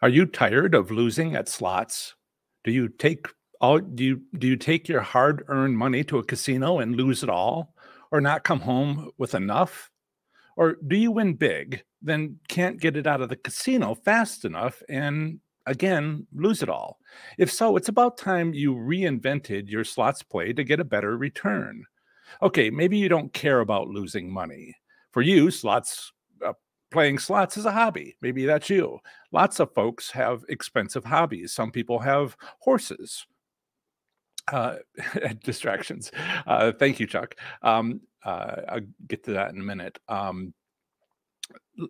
Are you tired of losing at slots? Do you take all do you do you take your hard-earned money to a casino and lose it all or not come home with enough? Or do you win big, then can't get it out of the casino fast enough and again lose it all? If so, it's about time you reinvented your slots play to get a better return. Okay, maybe you don't care about losing money. For you, slots playing slots is a hobby. Maybe that's you. Lots of folks have expensive hobbies. Some people have horses. Uh, distractions. Uh, thank you, Chuck. Um, uh, I'll get to that in a minute. Um,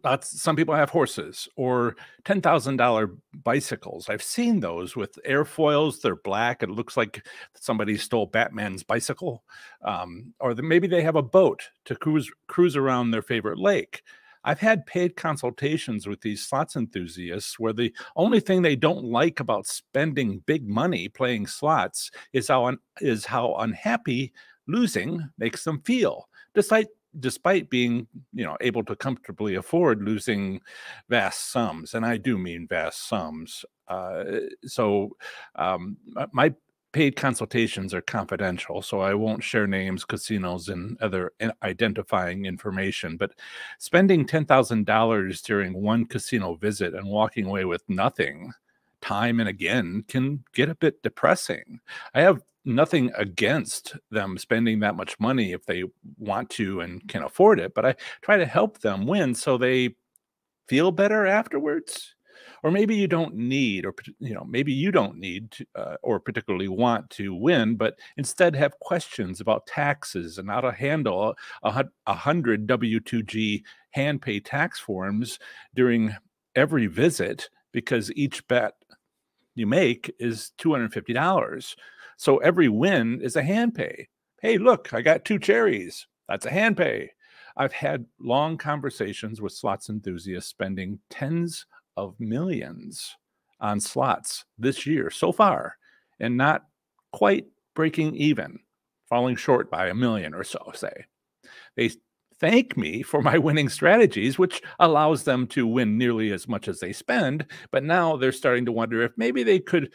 lots, some people have horses or ten thousand dollar bicycles. I've seen those with airfoils. They're black. It looks like somebody stole Batman's bicycle. Um, or the, maybe they have a boat to cruise cruise around their favorite lake. I've had paid consultations with these slots enthusiasts where the only thing they don't like about spending big money playing slots is how un- is how unhappy losing makes them feel. Despite despite being you know able to comfortably afford losing vast sums and i do mean vast sums uh, so um, my paid consultations are confidential so i won't share names casinos and other eh, identifying information but spending $10000 during one casino visit and walking away with nothing time and again can get a bit depressing i have nothing against them spending that much money if they want to and can afford it, but I try to help them win so they feel better afterwards. Or maybe you don't need, or you know, maybe you don't need to, uh, or particularly want to win, but instead have questions about taxes and how to handle a, a hundred W2G hand pay tax forms during every visit because each bet you make is $250. So every win is a hand pay. Hey, look, I got two cherries. That's a hand pay. I've had long conversations with slots enthusiasts spending tens of millions on slots this year so far and not quite breaking even, falling short by a million or so, say. They thank me for my winning strategies, which allows them to win nearly as much as they spend. But now they're starting to wonder if maybe they could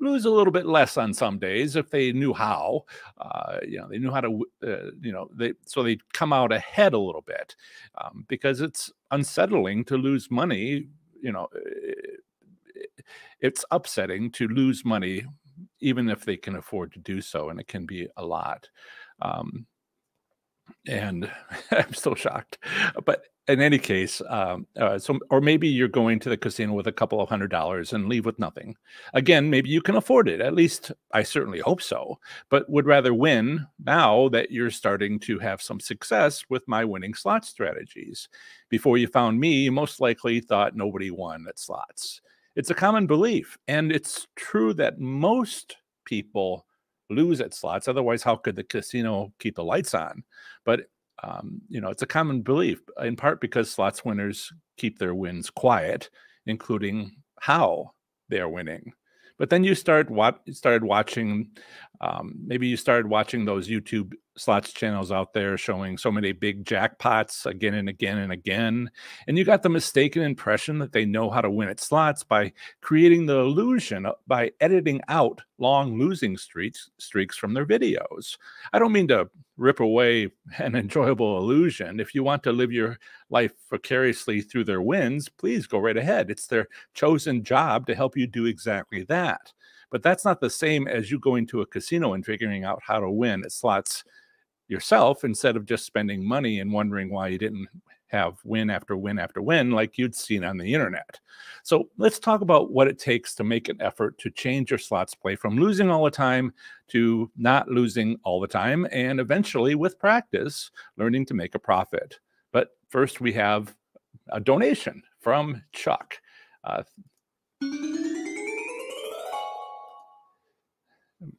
lose a little bit less on some days if they knew how. Uh, you know, they knew how to, uh, you know, they so they come out ahead a little bit um, because it's unsettling to lose money. You know, it's upsetting to lose money, even if they can afford to do so, and it can be a lot. Um, and I'm still shocked. But in any case, um, uh, so or maybe you're going to the casino with a couple of hundred dollars and leave with nothing. Again, maybe you can afford it. At least I certainly hope so. But would rather win now that you're starting to have some success with my winning slot strategies. Before you found me, you most likely thought nobody won at slots. It's a common belief, and it's true that most people lose at slots. Otherwise, how could the casino keep the lights on? But um, you know, it's a common belief, in part because slots winners keep their wins quiet, including how they are winning. But then you start what started watching, um, maybe you started watching those YouTube slots channels out there showing so many big jackpots again and again and again. And you got the mistaken impression that they know how to win at slots by creating the illusion by editing out long losing streaks streaks from their videos. I don't mean to rip away an enjoyable illusion. If you want to live your life vicariously through their wins, please go right ahead. It's their chosen job to help you do exactly that. But that's not the same as you going to a casino and figuring out how to win at slots yourself instead of just spending money and wondering why you didn't have win after win after win like you'd seen on the internet. So let's talk about what it takes to make an effort to change your slots play from losing all the time to not losing all the time and eventually with practice learning to make a profit. But first we have a donation from Chuck. Uh,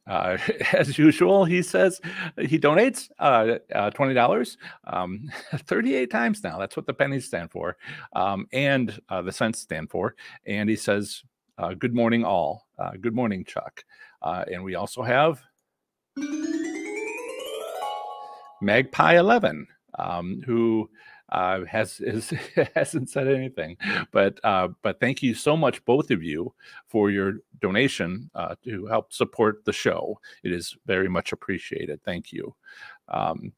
uh, as usual, he says he donates uh, uh, twenty dollars, um, thirty-eight times now. That's what the pennies stand for, um, and uh, the cents stand for. And he says, uh, "Good morning, all. Uh, good morning, Chuck." and we also have Magpie Eleven, um, who uh, has is, hasn't said anything. But uh, but thank you so much, both of you, for your donation uh, to help support the show. It is very much appreciated. Thank you. Um,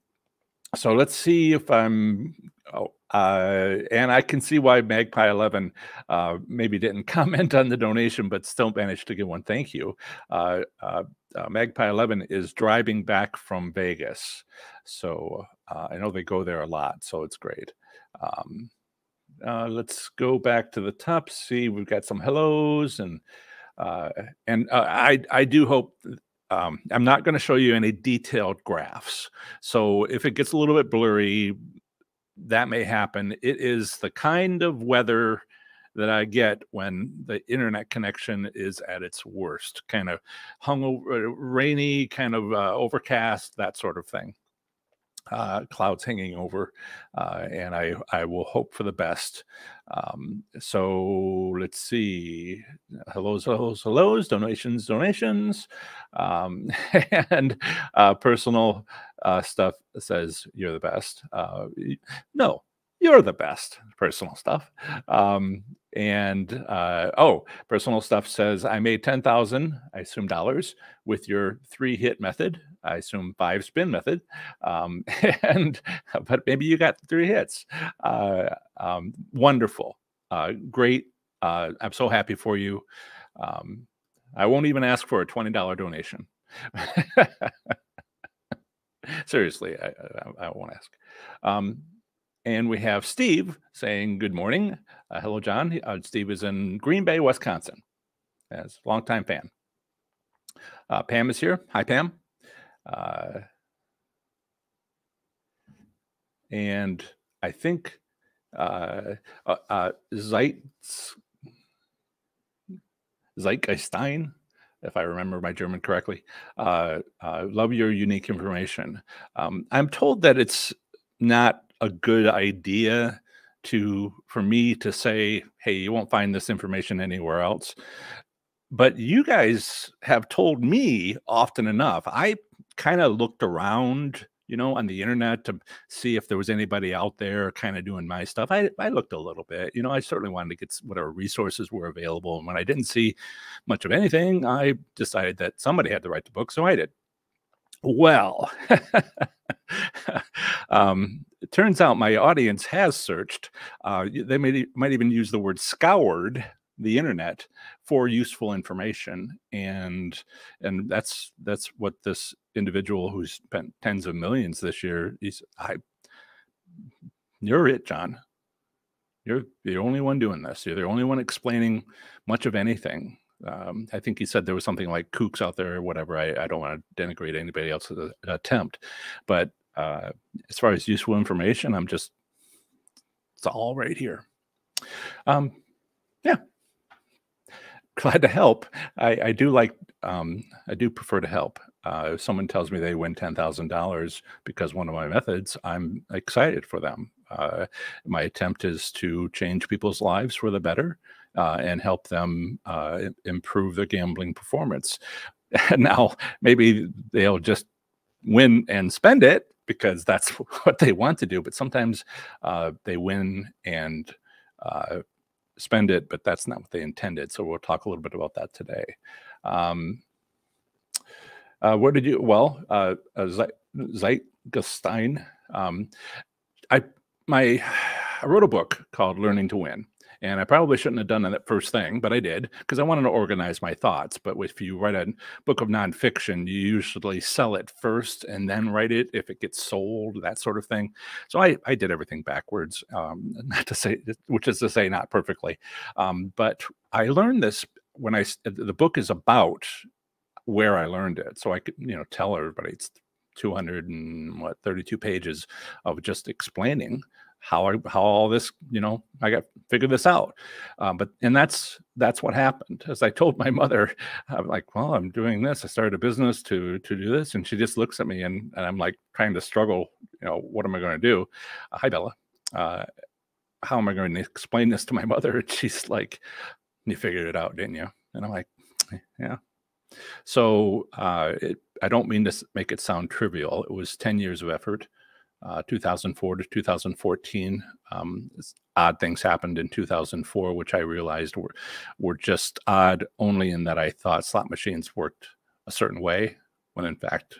so let's see if I'm. Oh, uh, and I can see why Magpie Eleven uh, maybe didn't comment on the donation, but still managed to give one. Thank you. Uh, uh, uh Magpie Eleven is driving back from Vegas, so uh, I know they go there a lot, so it's great. Um, let's go back to the top. See, we've got some hellos and and I I do hope um, I'm not going to show you any detailed graphs. So if it gets a little bit blurry, that may happen. It is the kind of weather that I get when the internet connection is at its worst, kind of hung over, rainy, kind of uh, overcast, that sort of thing uh, clouds hanging over, uh, and I I will hope for the best. Um, so let's see, hellos, hellos, hellos, donations, donations, um, and uh, personal uh, stuff says you're the best. Uh, no, you're the best personal stuff um, and uh, oh personal stuff says i made 10000 i assume dollars with your three hit method i assume five spin method um, and but maybe you got three hits. Uh, um, wonderful uh, great uh, i'm so happy for you um, i won't even ask for a $20 donation. Seriously I, I, I, won't ask. Um, and we have Steve saying, Good morning. Uh, hello, John. Uh, Steve is in Green Bay, Wisconsin, as a longtime fan. Uh, Pam is here. Hi, Pam. Uh, and I think uh, uh, uh Zeitz, Zeitgeistein, if I remember my German correctly. Love your unique information. Um, I'm told that it's not a good idea to for me to say, hey, you won't find this information anywhere else. But you guys have told me often enough. I kind of looked around, you know, on the internet to see if there was anybody out there kind of doing my stuff. I, I looked a little bit, you know, I certainly wanted to get whatever resources were available. And when I didn't see much of anything, I decided that somebody had to write the book. So I did. Well, um, it turns out my audience has searched. Uh, they may, might even use the word scoured the internet for useful information, and and that's that's what this individual who's spent tens of millions this year. He's I. You're it, John. You're the only one doing this. You're the only one explaining much of anything um, I think he said there was something like kooks out there or whatever. I, I don't want to denigrate anybody else's attempt, but uh, as far as useful information, I'm just it's all right here. Um, yeah, glad to help. I, I do like um, I do prefer to help. Uh, if someone tells me they win ten thousand dollars because one of my methods, I'm excited for them. Uh, my attempt is to change people's lives for the better uh, and help them uh, improve their gambling performance. now, maybe they'll just win and spend it because that's what they want to do. But sometimes uh, they win and uh, spend it, but that's not what they intended. So we'll talk a little bit about that today. Um, uh, what did you? Well, uh, uh, Zeitgestein. Um, I my I wrote a book called Learning to Win, and I probably shouldn't have done that first thing, but I did because I wanted to organize my thoughts. But if you write a book of nonfiction, you usually sell it first and then write it if it gets sold, that sort of thing. So I, I did everything backwards, um, not to say, which is to say, not perfectly. Um, but I learned this when I, the book is about where I learned it. So I could, you know, tell everybody it's 200 and what 32 pages of just explaining how I, how all this, you know, I got figured this out. Um, but and that's that's what happened. As I told my mother, I'm like, well, I'm doing this. I started a business to to do this, and she just looks at me, and, and I'm like trying to struggle. You know, what am I going to do? Uh, hi, Bella. Uh, how am I going to explain this to my mother? And she's like, you figured it out, didn't you? And I'm like, yeah. So uh, it, I don't mean to make it sound trivial. It was 10 years of effort uh, 2004 to 2014. Um, odd things happened in 2004, which I realized were were just odd only in that I thought slot machines worked a certain way, when in fact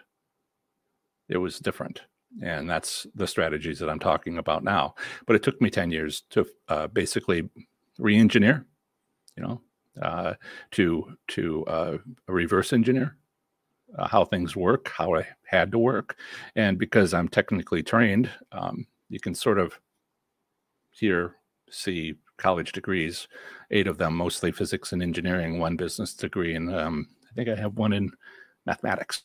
it was different. And that's the strategies that I'm talking about now. But it took me 10 years to uh, basically re-engineer, you know, uh, to to uh, reverse engineer uh, how things work, how I had to work, and because I'm technically trained, um, you can sort of here see college degrees, eight of them mostly physics and engineering, one business degree, and um, I think I have one in mathematics.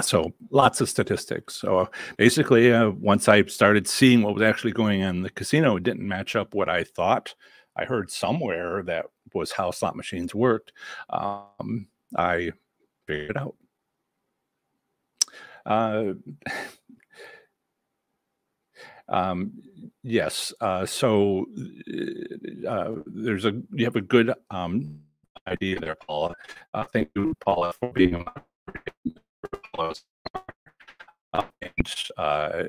So lots of statistics. So basically, uh, once I started seeing what was actually going on in the casino, it didn't match up what I thought. I heard somewhere that was how slot machines worked. Um, I figure it out. Uh, um, yes. Uh, so uh, there's a you have a good um, idea there, Paula. Uh, thank you, Paula, for being on. Uh, and uh,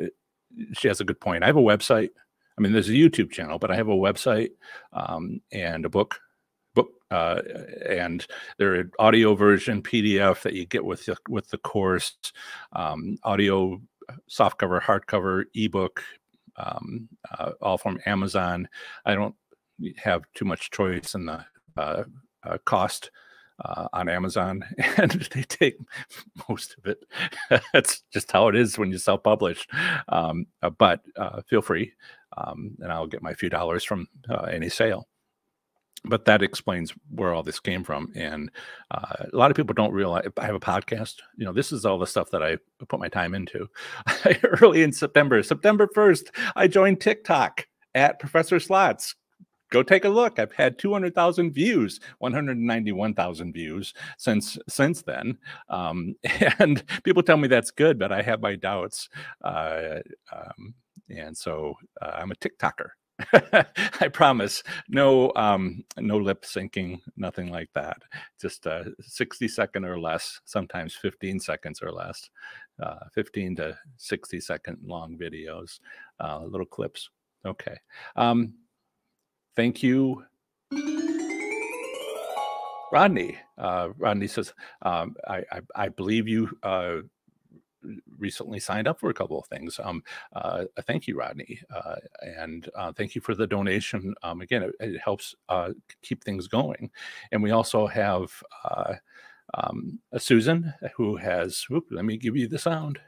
she has a good point. I have a website. I mean, there's a YouTube channel, but I have a website um, and a book uh, and there are audio version PDF that you get with the, with the course, um, audio soft cover, hardcover, ebook, um, uh, all from Amazon. I don't have too much choice in the uh, uh cost uh, on Amazon, and they take most of it. That's just how it is when you self-publish. Um, uh, but feel free, um, and I'll get my few dollars from any sale but that explains where all this came from and uh, a lot of people don't realize i have a podcast you know this is all the stuff that i put my time into. Early in september september 1st i joined tiktok at professor slots go take a look i've had 200000 views 191000 views since since then um, and people tell me that's good but i have my doubts uh, um, and so uh, i'm a tiktoker I promise. No, um, no lip syncing, nothing like that. Just uh, 60 second or less, sometimes 15 seconds or less, uh, 15 to 60 second long videos, uh, little clips. Okay. Um, thank you. Rodney. Uh, Rodney says, um, I, I, I, believe you uh, recently signed up for a couple of things. Um, uh, thank you, Rodney, uh, and uh, thank you for the donation. Um, again, it, it helps uh, keep things going. And we also have uh, um, Susan who has. Whoop, let me give you the sound.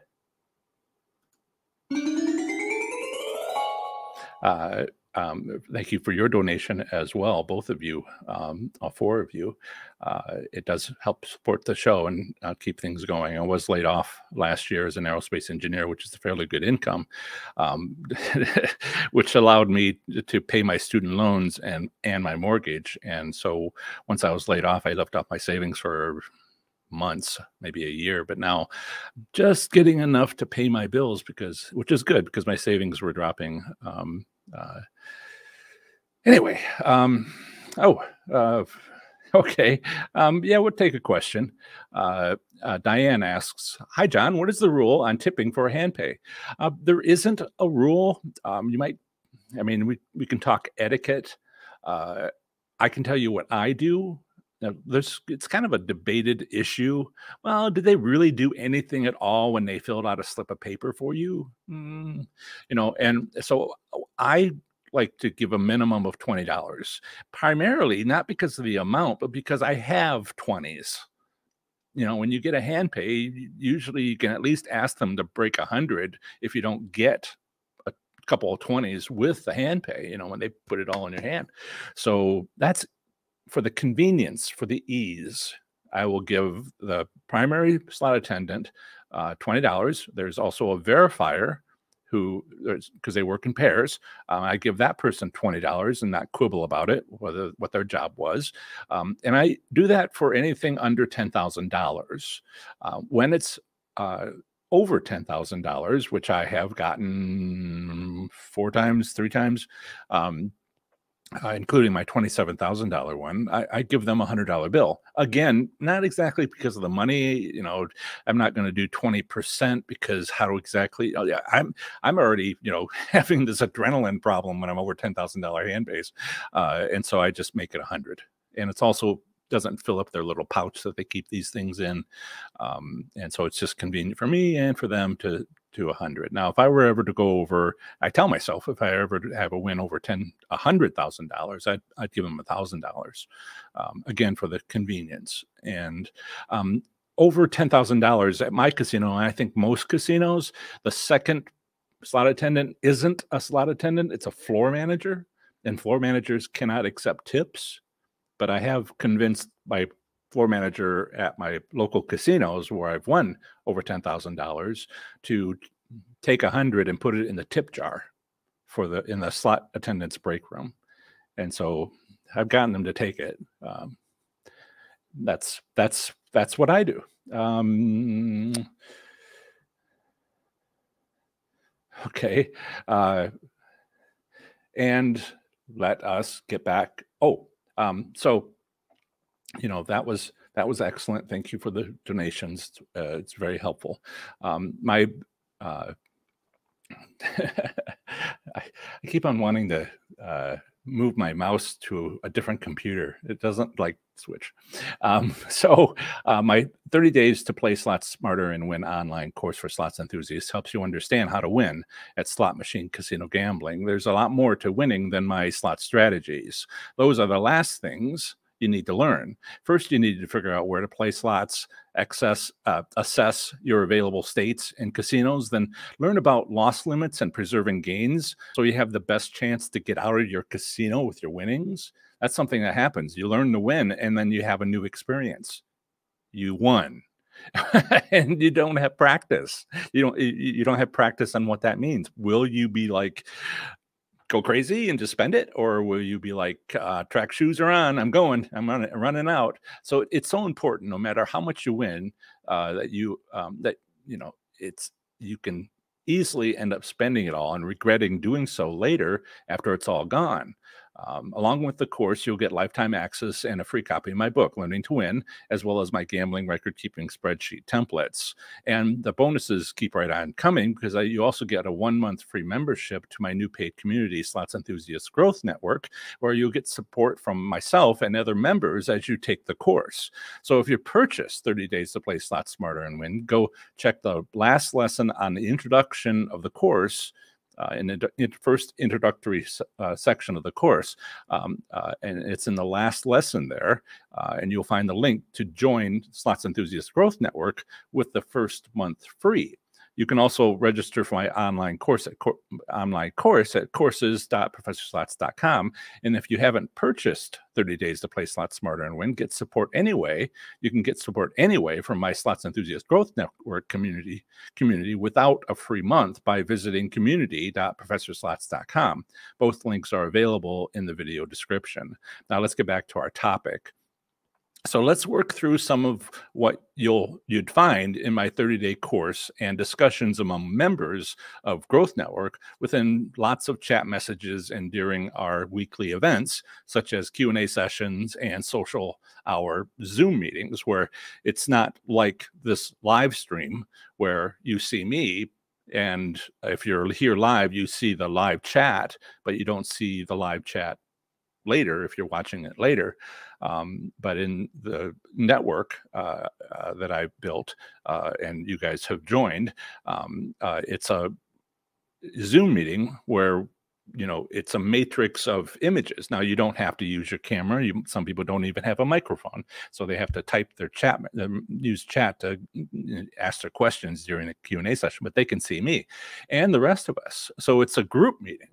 Um, thank you for your donation as well, both of you, um, all four of you. Uh, it does help support the show and uh, keep things going. I was laid off last year as an aerospace engineer, which is a fairly good income, um, which allowed me to pay my student loans and and my mortgage. And so once I was laid off, I left off my savings for months, maybe a year, but now just getting enough to pay my bills because, which is good because my savings were dropping. Um, uh, anyway, um, oh, uh, okay. Um, yeah, we'll take a question. Uh, uh, Diane asks, Hi, John, what is the rule on tipping for a hand pay? Uh, there isn't a rule. Um, you might, I mean, we, we can talk etiquette. Uh, I can tell you what I do. Now, there's it's kind of a debated issue. Well, did they really do anything at all when they filled out a slip of paper for you? Mm, you know, and so I like to give a minimum of $20, primarily not because of the amount, but because I have 20s. You know, when you get a hand pay, usually you can at least ask them to break a hundred if you don't get a couple of 20s with the hand pay, you know, when they put it all in your hand. So that's for the convenience, for the ease. I will give the primary slot attendant uh, $20. There's also a verifier who because they work in pairs um, i give that person $20 and not quibble about it whether what their job was um, and i do that for anything under $10000 uh, when it's uh, over $10000 which i have gotten four times three times um, uh, including my $27,000 one, I, I, give them a $100 bill. Again, not exactly because of the money, you know, I'm not going to do 20% because how exactly, oh yeah, I'm, I'm already, you know, having this adrenaline problem when I'm over $10,000 hand pays. Uh, and so I just make it a hundred. And it's also doesn't fill up their little pouch that they keep these things in. Um, and so it's just convenient for me and for them to to 100. Now, if I were ever to go over, I tell myself if I ever have a win over 10, a $100,000, I'd, I'd give them a $1,000 um, again for the convenience. And um, over $10,000 at my casino, and I think most casinos, the second slot attendant isn't a slot attendant, it's a floor manager. And floor managers cannot accept tips. But I have convinced my floor manager at my local casinos where I've won over ten thousand dollars to take a hundred and put it in the tip jar for the in the slot attendants break room, and so I've gotten them to take it. Um, that's that's that's what I do. Um, okay, uh, and let us get back. Oh, um, so you know that was that was excellent. Thank you for the donations. Uh, it's very helpful. Um, my uh, I, I, keep on wanting to uh, move my mouse to a different computer. It doesn't like switch. Um, so uh, my 30 days to play slots smarter and win online course for slots enthusiasts helps you understand how to win at slot machine casino gambling. There's a lot more to winning than my slot strategies. Those are the last things you need to learn. First, you need to figure out where to play slots, access, uh, assess your available states and casinos, then learn about loss limits and preserving gains so you have the best chance to get out of your casino with your winnings. That's something that happens. You learn to win and then you have a new experience. You won. and you don't have practice. You don't you don't have practice on what that means. Will you be like go crazy and just spend it? Or will you be like uh, track shoes are on i'm going i'm running, running out. So it's so important no matter how much you win uh, that you um, that you know it's you can easily end up spending it all and regretting doing so later after it's all gone um, along with the course, you'll get lifetime access and a free copy of my book, Learning to Win, as well as my gambling record keeping spreadsheet templates. And the bonuses keep right on coming because I, you also get a one month free membership to my new paid community, Slots Enthusiast Growth Network, where you'll get support from myself and other members as you take the course. So if you purchase 30 Days to Play Slots Smarter and Win, go check the last lesson on the introduction of the course in the first introductory uh, section of the course. Um, uh, and it's in the last lesson there. Uh, and you'll find the link to join Slots Enthusiast Growth Network with the first month free. You can also register for my online course at online course at courses.professorslots.com. And if you haven't purchased 30 Days to Play Slots Smarter and Win, get support anyway. You can get support anyway from my Slots Enthusiast Growth Network community community without a free month by visiting community.professorslots.com. Both links are available in the video description. Now let's get back to our topic. So let's work through some of what you'll you'd find in my 30-day course and discussions among members of Growth Network within lots of chat messages and during our weekly events such as Q&A sessions and social hour Zoom meetings where it's not like this live stream where you see me and if you're here live you see the live chat but you don't see the live chat later if you're watching it later. Um, but in the network uh, uh, that I built uh, and you guys have joined, um, uh, it's a Zoom meeting where you know it's a matrix of images. Now you don't have to use your camera. You, some people don't even have a microphone so they have to type their chat use chat to ask their questions during a q&a session but they can see me and the rest of us. So it's a group meeting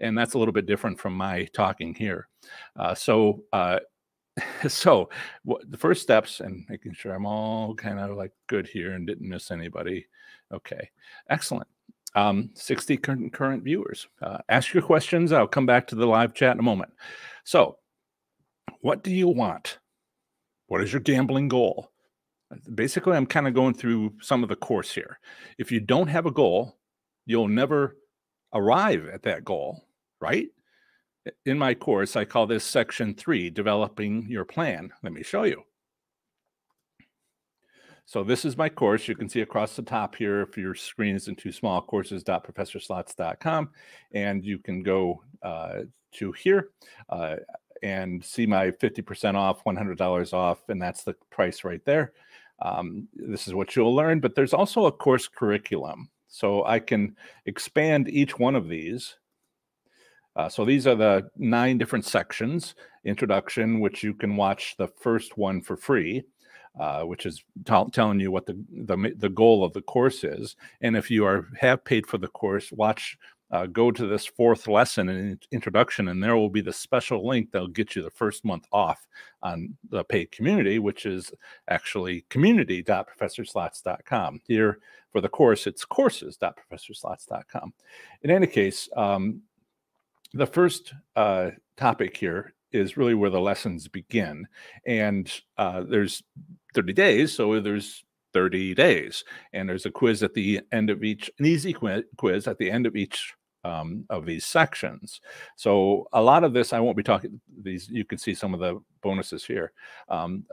and that's a little bit different from my talking here. Uh, so, uh, so what, the first steps and making sure I'm all kind of like good here and didn't miss anybody. Okay, excellent. Um, 60 current, current viewers. Uh, ask your questions. I'll come back to the live chat in a moment. So, what do you want? What is your gambling goal? Basically, I'm kind of going through some of the course here. If you don't have a goal, you'll never arrive at that goal, right? In my course, I call this section three, developing your plan. Let me show you. So this is my course. You can see across the top here, if your screen isn't too small, courses.professorslots.com. And you can go uh, to here uh, and see my 50% off, $100 off, and that's the price right there. Um, this is what you'll learn, but there's also a course curriculum. So I can expand each one of these. Uh, so these are the nine different sections. Introduction, which you can watch the first one for free uh, which is telling you what the, the the goal of the course is. And if you are have paid for the course, watch uh, go to this fourth lesson in introduction, and there will be the special link that'll get you the first month off on the paid community, which is actually community.professorslots.com. Here for the course, it's courses.professorslots.com. In any case, um, the first uh, topic here is really where the lessons begin. And uh, there's 30 days. So there's 30 days. And there's a quiz at the end of each, an easy quiz at the end of each um, of these sections. So a lot of this, I won't be talking these, you can see some of the bonuses here. Um,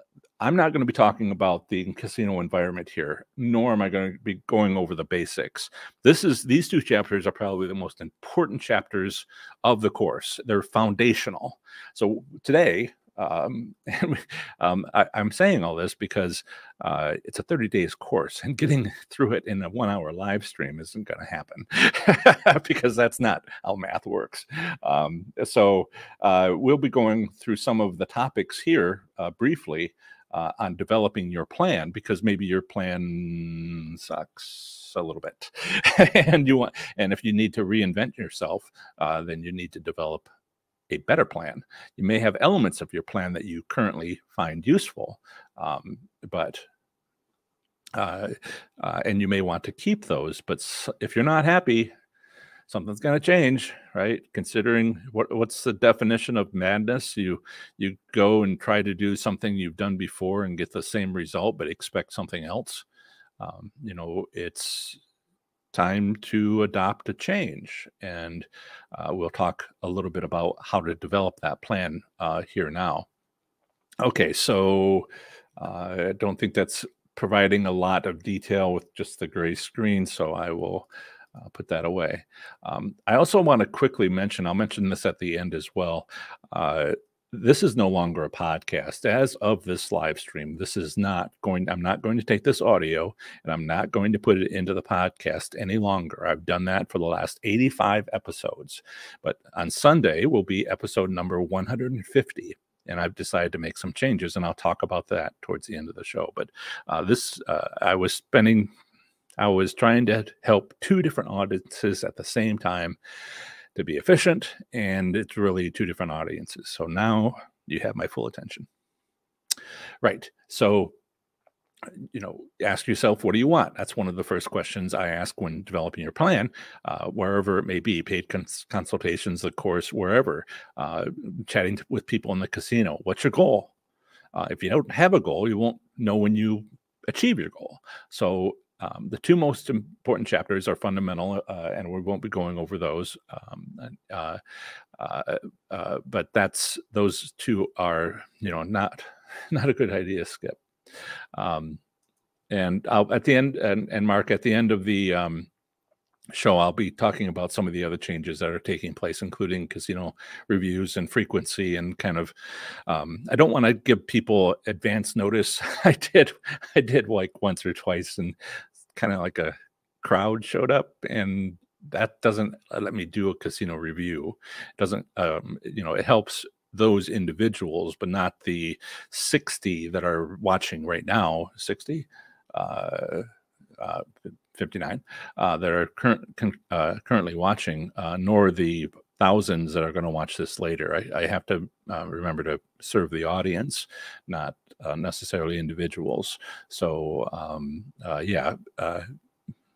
I'm not going to be talking about the casino environment here, nor am I going to be going over the basics. This is these two chapters are probably the most important chapters of the course. They're foundational. So today um, um, I, am saying all this because uh, it's a 30 days course, and getting through it in a one hour live stream isn't going to happen because that's not how math works. Um, so uh, we'll be going through some of the topics here uh, briefly. Uh, on developing your plan because maybe your plan sucks a little bit and you want and if you need to reinvent yourself uh, then you need to develop a better plan. You may have elements of your plan that you currently find useful, um, but uh, uh, and you may want to keep those. But if you're not happy, something's going to change, right? Considering what what's the definition of madness? You you go and try to do something you've done before and get the same result, but expect something else. Um, you know, it's time to adopt a change. And uh, we'll talk a little bit about how to develop that plan uh, here now. Okay, so uh, I don't think that's providing a lot of detail with just the gray screen, so I will uh, put that away. Um, I also want to quickly mention, I'll mention this at the end as well. Uh, this is no longer a podcast as of this live stream this is not going i'm not going to take this audio and i'm not going to put it into the podcast any longer i've done that for the last 85 episodes but on sunday will be episode number 150 and I've decided to make some changes, and I'll talk about that towards the end of the show. But uh, this, uh, I was spending, I was trying to help two different audiences at the same time, to be efficient, and it's really two different audiences. So now you have my full attention. Right. So, you know, ask yourself, what do you want? That's one of the first questions I ask when developing your plan, uh, wherever it may be, paid cons consultations, the course, wherever, uh, chatting with people in the casino. What's your goal? Uh, if you don't have a goal, you won't know when you achieve your goal. So um, the two most important chapters are fundamental, uh, and we won't be going over those. Um, uh, uh, uh, but that's those two are, you know, not not a good idea. Skip. Um, and I'll at the end, and, and Mark at the end of the um, show, I'll be talking about some of the other changes that are taking place, including casino reviews and frequency and kind of. Um, I don't want to give people advance notice. I did, I did like once or twice, and kind of like a crowd showed up and that doesn't let me do a casino review. It doesn't um, you know it helps those individuals but not the 60 that are watching right now 60 uh, uh, 59 uh, that are current, uh, currently watching uh, nor the thousands that are going to watch this later. I, I have to uh, remember to serve the audience not uh, necessarily individuals. So um, uh, yeah, uh,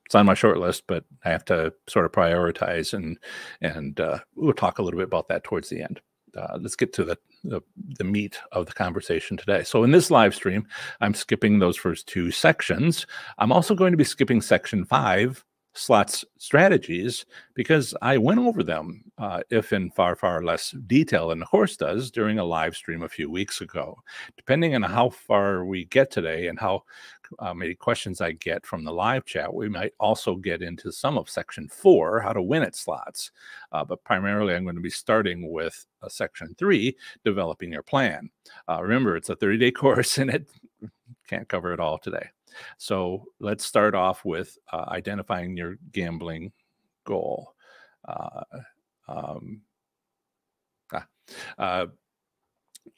it's on my short list, but I have to sort of prioritize and and uh, we'll talk a little bit about that towards the end. Uh, let's get to the, the, the meat of the conversation today. So in this live stream, I'm skipping those first two sections. I'm also going to be skipping section five, slots strategies because I went over them, uh, if in far, far less detail than the course does during a live stream a few weeks ago. Depending on how far we get today and how uh, many questions I get from the live chat, we might also get into some of section four, how to win at slots. Uh, but primarily, I'm going to be starting with uh, section three, developing your plan. Uh, remember, it's a 30 day course and it can't cover it all today. So let's start off with uh, identifying your gambling goal. Uh, um, ah,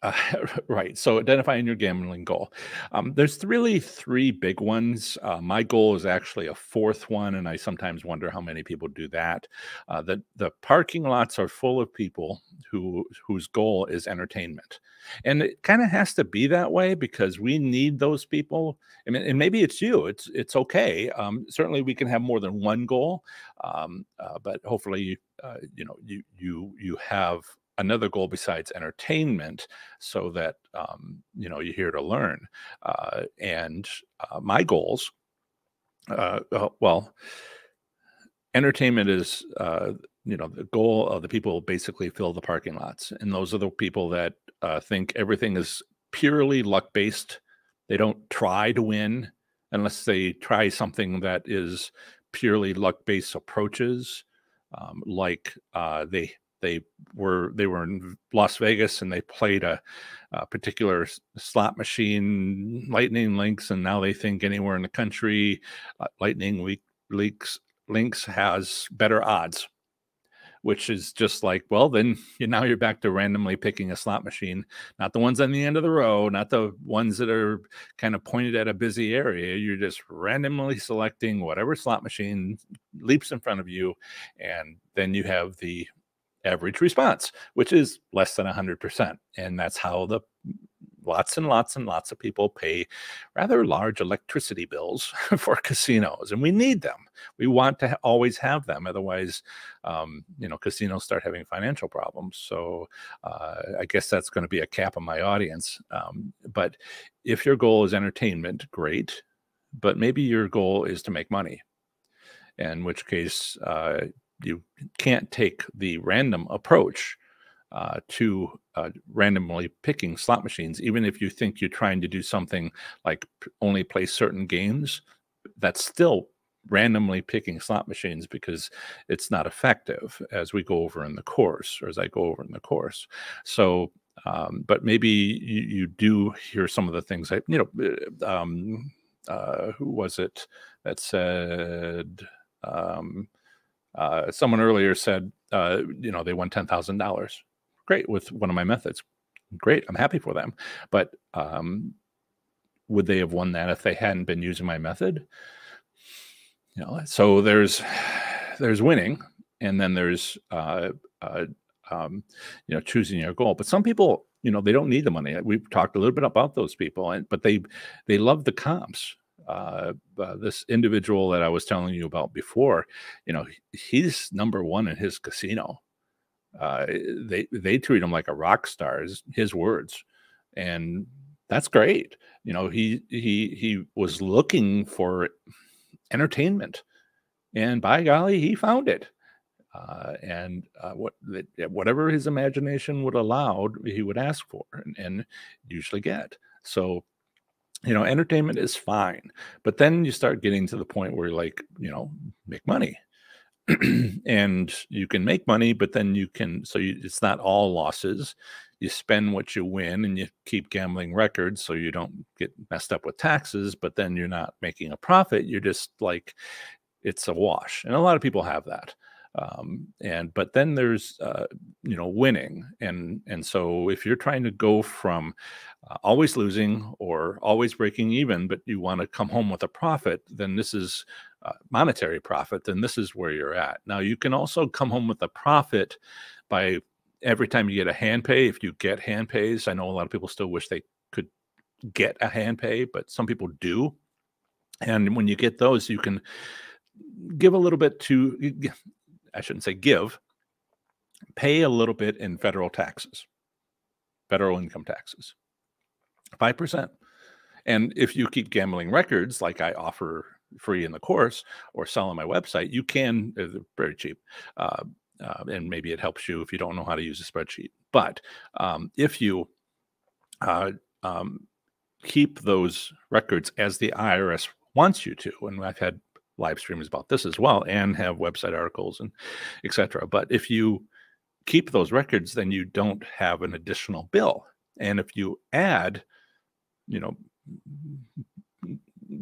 uh, right. So identifying your gambling goal. Um, there's really three big ones. Uh, my goal is actually a fourth one, and I sometimes wonder how many people do that. Uh, the the parking lots are full of people who whose goal is entertainment, and it kind of has to be that way because we need those people. I mean, and maybe it's you. It's it's okay. Um, certainly, we can have more than one goal, um, uh, but hopefully, uh, you know, you you you have another goal besides entertainment so that um, you know you're here to learn uh, and uh, my goals uh, uh well entertainment is uh, you know the goal of the people basically fill the parking lots and those are the people that uh, think everything is purely luck based they don't try to win unless they try something that is purely luck based approaches um, like they they were they were in Las Vegas and they played a, a, particular slot machine, Lightning Links, and now they think anywhere in the country, uh, Lightning Week Links Links has better odds, which is just like well then you now you're back to randomly picking a slot machine, not the ones on the end of the row, not the ones that are kind of pointed at a busy area. You're just randomly selecting whatever slot machine leaps in front of you, and then you have the average response, which is less than 100%. And that's how the lots and lots and lots of people pay rather large electricity bills for casinos and we need them. We want to ha- always have them otherwise um, you know casinos start having financial problems. So uh, i guess that's going to be a cap on my audience. Um, but if your goal is entertainment great but maybe your goal is to make money. In which case uh, you can't take the random approach uh, to uh, randomly picking slot machines, even if you think you're trying to do something like only play certain games, that's still randomly picking slot machines because it's not effective as we go over in the course or as I go over in the course. So, um, but maybe you, you, do hear some of the things I, you know, uh, um, uh, who was it that said, um, uh, someone earlier said, uh, you know, they won ten thousand dollars. Great with one of my methods. Great, I'm happy for them. But um, would they have won that if they hadn't been using my method? You know, so there's there's winning, and then there's uh, uh, um, you know choosing your goal. But some people, you know, they don't need the money. We've talked a little bit about those people, and but they they love the comps uh, uh, this individual that I was telling you about before, you know, he's number one in his casino. Uh, they they treat him like a rock star, is his words, and that's great. You know, he he he was looking for entertainment, and by golly, he found it. Uh, and uh, what whatever his imagination would allow, he would ask for and, and usually get. So you know, entertainment is fine. But then you start getting to the point where like, you know, make money. and you can make money, but then you can, so you, it's not all losses. You spend what you win and you keep gambling records so you don't get messed up with taxes, but then you're not making a profit. You're just like, it's a wash. And a lot of people have that um, and but then there's uh, you know winning and and so if you're trying to go from always losing or always breaking even but you want to come home with a profit then this is uh, monetary profit then this is where you're at. Now you can also come home with a profit by every time you get a hand pay if you get hand pays. I know a lot of people still wish they could get a hand pay but some people do. And when you get those you can give a little bit to I shouldn't say give, pay a little bit in federal taxes, federal income taxes, 5%. And if you keep gambling records, like I offer free in the course or sell on my website, you can, uh, very cheap. Uh, uh, and maybe it helps you if you don't know how to use a spreadsheet. But um, if you uh, um, keep those records as the IRS wants you to, and I've had live streams about this as well, and have website articles and etc. But if you keep those records, then you don't have an additional bill. And if you add, you know,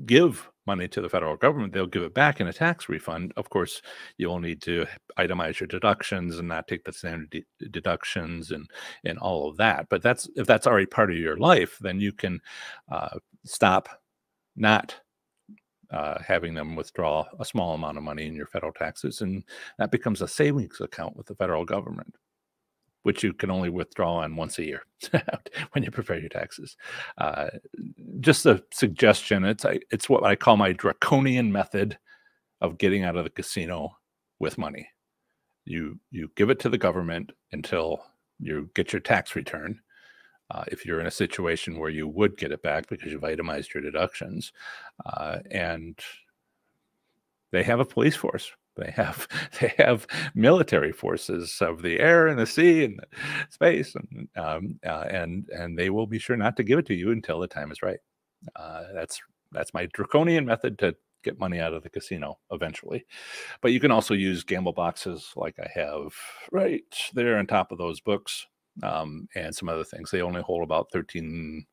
give money to the federal government, they'll give it back in a tax refund. Of course, you'll need to itemize your deductions and not take the standard de- deductions and and all of that. But that's if that's already part of your life, then you can uh, stop not uh, having them withdraw a small amount of money in your federal taxes, and that becomes a savings account with the federal government which you can only withdraw on once a year when you prepare your taxes. Uh, just a suggestion. It's it's what I call my draconian method of getting out of the casino with money. You you give it to the government until you get your tax return. Uh, if you're in a situation where you would get it back because you've itemized your deductions, uh, and they have a police force they have they have military forces of the air and the sea and the space, and um, uh, and and they will be sure not to give it to you until the time is right. Uh, that's that's my draconian method to get money out of the casino eventually. But you can also use gamble boxes like I have right there on top of those books um, and some other things. They only hold about 13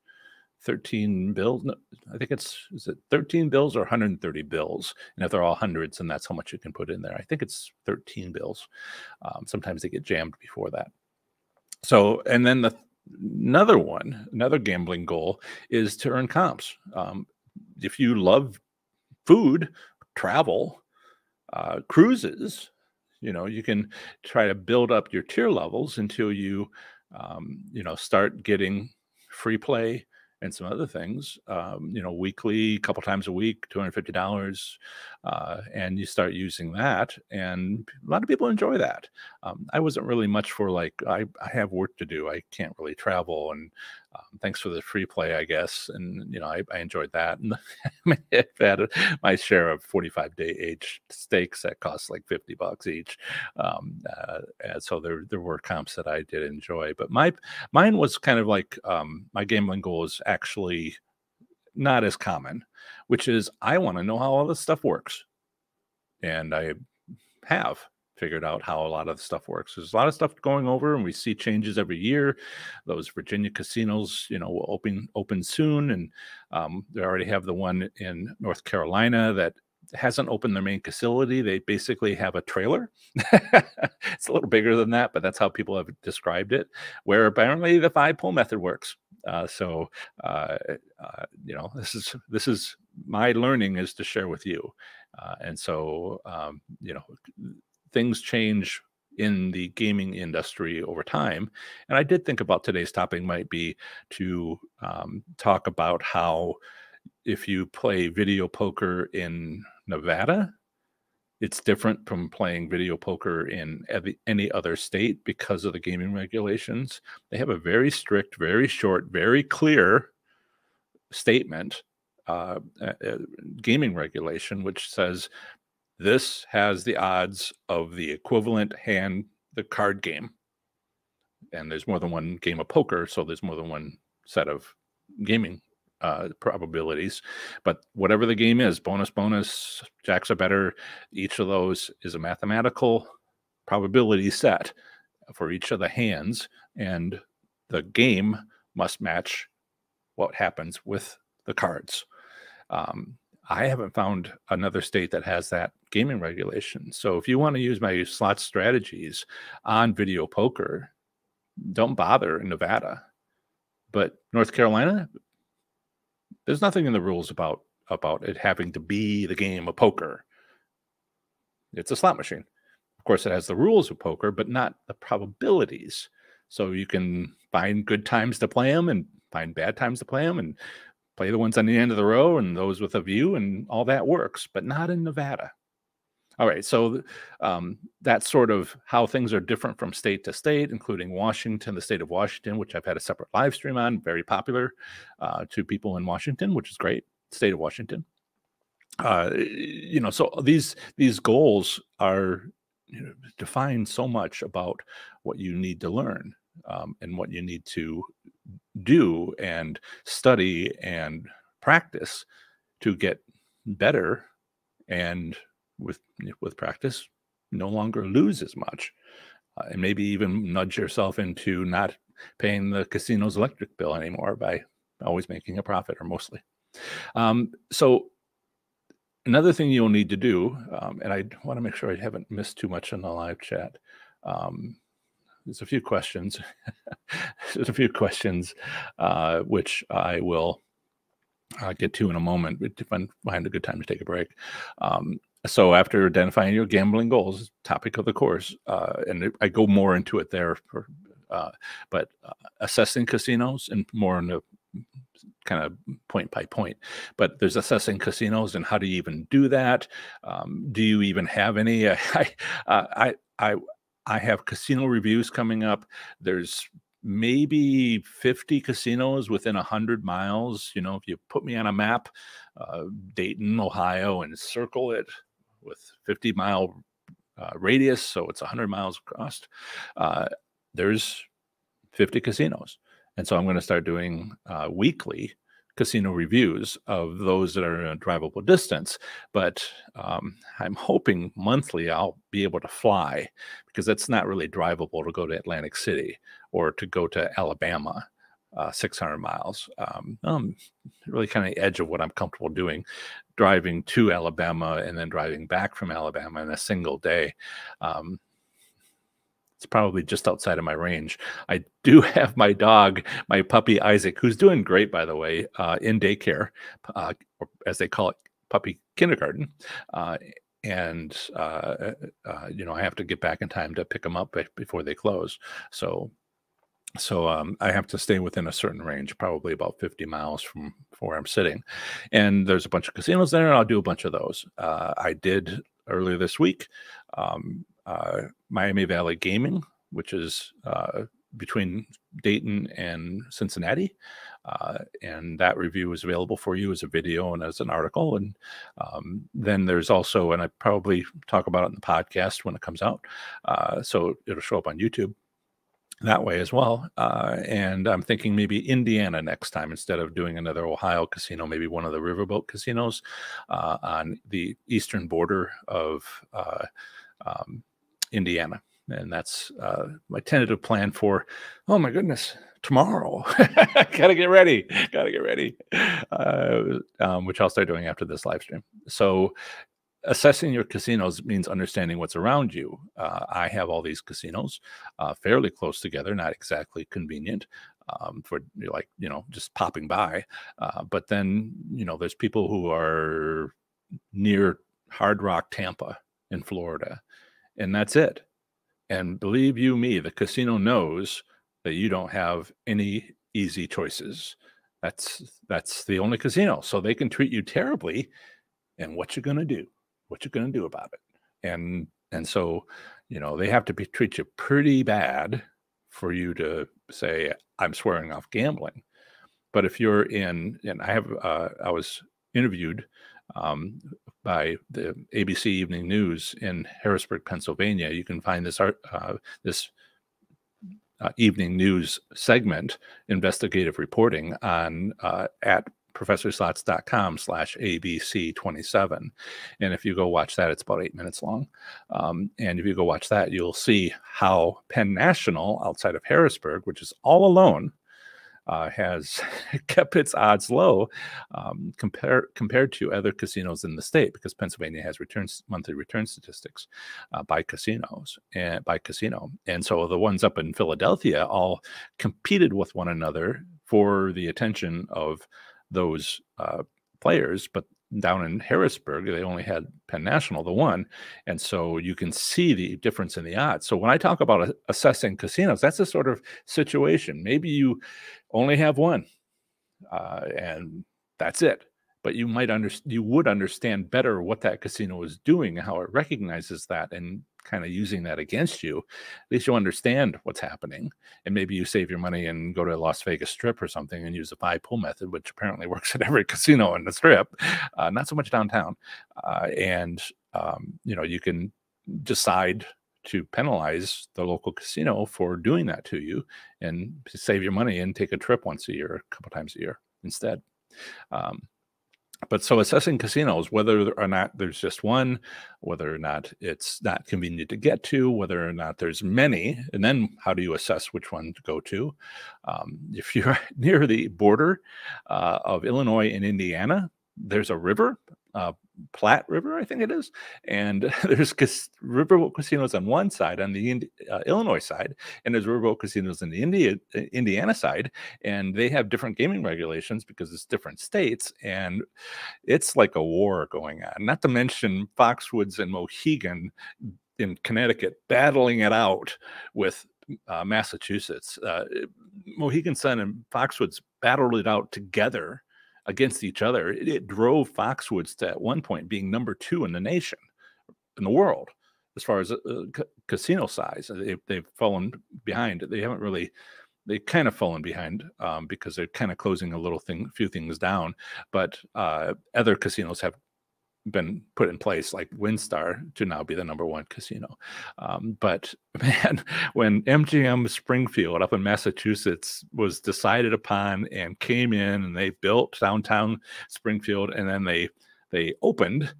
13 bills. No, I think it's is it 13 bills or 130 bills. And if they're all hundreds, then that's how much you can put in there. I think it's 13 bills. Um, sometimes they get jammed before that. So, and then the another one, another gambling goal is to earn comps. Um, if you love food, travel, uh, cruises, you know, you can try to build up your tier levels until you, um, you know, start getting free play and some other things, um, you know, weekly, a couple times a week, $250, uh, and you start using that. And a lot of people enjoy that. Um, I wasn't really much for like, I, I have work to do. I can't really travel. And um, thanks for the free play, I guess. And, you know, I, I enjoyed that. And I've had my share of 45 day age steaks that cost like 50 bucks each. Um, uh, and so there, there were comps that I did enjoy, but my, mine was kind of like, um, my gambling goal is actually not as common, which is I want to know how all this stuff works. And I have figured out how a lot of stuff works. There's a lot of stuff going over, and we see changes every year. Those Virginia casinos, you know, will open open soon, and um, they already have the one in North Carolina that hasn't opened their main facility. They basically have a trailer. it's a little bigger than that, but that's how people have described it. Where apparently the five pull method works. Uh, so uh, uh, you know, this is this is my learning is to share with you, uh, and so um, you know, things change in the gaming industry over time. And I did think about today's topic might be to um, talk about how if you play video poker in Nevada, it's different from playing video poker in any other state because of the gaming regulations. They have a very strict, very short, very clear statement, uh, uh, gaming regulation, which says this has the odds of the equivalent hand, the card game. And there's more than one game of poker, so there's more than one set of gaming uh, probabilities. But whatever the game is, bonus, bonus, jacks are better. Each of those is a mathematical probability set for each of the hands, and the game must match what happens with the cards. Um, I haven't found another state that has that gaming regulation. So if you want to use my slot strategies on video poker, don't bother in Nevada. But North Carolina, there's nothing in the rules about about it having to be the game of poker. It's a slot machine. Of course, it has the rules of poker, but not the probabilities. So you can find good times to play them and find bad times to play them and play the ones on the end of the row and those with a view and all that works, but not in Nevada. All right, so um, that's sort of how things are different from state to state, including Washington, the state of Washington, which I've had a separate live stream on, very popular uh, to people in Washington, which is great, state of Washington. uh, you know, so these these goals are you know, define so much about what you need to learn um, and what you need to do and study and practice to get better and with with practice no longer lose as much uh, and maybe even nudge yourself into not paying the casino's electric bill anymore by always making a profit or mostly. Um, so another thing you'll need to do um, and i want to make sure i haven't missed too much in the live chat um, there's a few questions there's a few questions uh, which i will uh, get to in a moment if I find a good time to take a break. Um, so after identifying your gambling goals, topic of the course, uh, and I go more into it there, for, uh, but uh, assessing casinos and more in the kind of point by point. But there's assessing casinos and how do you even do that? Um, do you even have any? I, I, I, I have casino reviews coming up. There's maybe 50 casinos within 100 miles. You know, if you put me on a map, uh, Dayton, Ohio, and circle it with 50 mile uh, radius, so it's 100 miles across, uh, there's 50 casinos. And so I'm going to start doing uh, weekly casino reviews of those that are in a drivable distance. But um, I'm hoping monthly I'll be able to fly because it's not really drivable to go to Atlantic City or to go to Alabama. Uh, 600 miles. Um, um, really kind of the edge of what I'm comfortable doing, driving to Alabama and then driving back from Alabama in a single day. Um, it's probably just outside of my range. I do have my dog, my puppy Isaac, who's doing great, by the way, uh, in daycare, uh, or as they call it, puppy kindergarten. Uh, and uh, uh, you know, I have to get back in time to pick them up before they close. So, so um, I have to stay within a certain range, probably about 50 miles from, where I'm sitting. And there's a bunch of casinos there, and I'll do a bunch of those. Uh, I did earlier this week. Um, uh, Miami Valley Gaming, which is uh, between Dayton and Cincinnati. Uh, and that review is available for you as a video and as an article. And um, then there's also, and I probably talk about it in the podcast when it comes out. Uh, so it'll show up on YouTube that way as well. Uh, and I'm thinking maybe Indiana next time instead of doing another Ohio casino, maybe one of the riverboat casinos uh, on the eastern border of uh, um, Indiana. And that's uh, my tentative plan for, oh my goodness, tomorrow. Gotta get ready. Gotta get ready. Uh, um, which I'll start doing after this live stream. So, assessing your casinos means understanding what's around you. Uh, I have all these casinos uh, fairly close together, not exactly convenient um, for like, you know, just popping by. Uh, but then, you know, there's people who are near Hard Rock, Tampa in Florida and that's it. And believe you me, the casino knows that you don't have any easy choices. That's that's the only casino. So they can treat you terribly. And what you're gonna do? What you're gonna do about it? And and so, you know, they have to be treat you pretty bad for you to say, I'm swearing off gambling. But if you're in, and I have, uh, I was interviewed um, by the ABC Evening News in Harrisburg, Pennsylvania. You can find this art, uh, this uh, evening news segment, investigative reporting on uh, at professorslots.com slash abc27 and if you go watch that it's about eight minutes long um, and if you go watch that you'll see how penn national outside of harrisburg which is all alone uh, has kept its odds low um, compared compared to other casinos in the state because Pennsylvania has returns monthly return statistics uh, by casinos and by casino, and so the ones up in Philadelphia all competed with one another for the attention of those uh, players, but down in Harrisburg, they only had Penn National, the one. And so you can see the difference in the odds. So when I talk about assessing casinos, that's a sort of situation. Maybe you only have one uh, and that's it. But you might understand, you would understand better what that casino is doing how it recognizes that and kind of using that against you, at least you understand what's happening. And maybe you save your money and go to a Las Vegas Strip or something and use the five pull method, which apparently works at every casino in the Strip, uh, not so much downtown. Uh, and um, you know you can decide to penalize the local casino for doing that to you and save your money and take a trip once a year, a couple times a year instead. Um, but so assessing casinos, whether or not there's just one, whether or not it's not convenient to get to, whether or not there's many, and then how do you assess which one to go to? Um, if you're near the border uh, of Illinois and Indiana, there's a river, uh, Platte River, I think it is, and there's cas- riverboat casinos on one side, on the Indi- uh, Illinois side, and there's riverboat casinos on the uh, Indiana side, and they have different gaming regulations because it's different states, and it's like a war going on. Not to mention Foxwoods and Mohegan in Connecticut battling it out with uh, Massachusetts. Uh, Mohegan Sun and Foxwoods battled it out together against each other. It, it drove Foxwoods to at one point being number two in the nation, in the world, as far as uh, ca- casino size. They, they've fallen behind. They haven't really they kind of fallen behind um, because they're kind of closing a little thing, few things down. But uh, other casinos have been put in place, like WinStar, to now be the number one casino. Um, but man, when MGM Springfield up in Massachusetts was decided upon and came in, and they built downtown Springfield, and then they they opened,